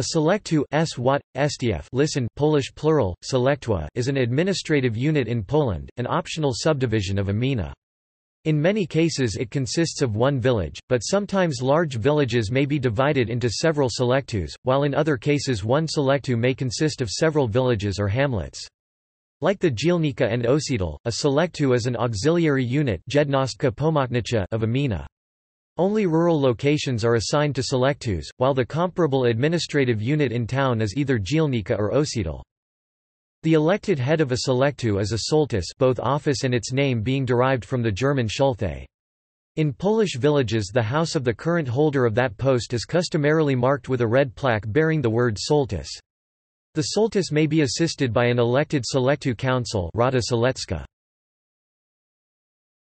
A sołectwo listen Polish plural, sołectwa is an administrative unit in Poland, an optional subdivision of a gmina. In many cases it consists of one village, but sometimes large villages may be divided into several sołectwos, while in other cases one sołectwo may consist of several villages or hamlets. Like the dzielnica and osiedle, a sołectwo is an auxiliary unit of a gmina. Only rural locations are assigned to sołectwos, while the comparable administrative unit in town is either dzielnica or osiedle. The elected head of a sołectwo is a sołtys both office and its name being derived from the German Schultheiss. In Polish villages the house of the current holder of that post is customarily marked with a red plaque bearing the word sołtys. The sołtys may be assisted by an elected sołectwo council Rada.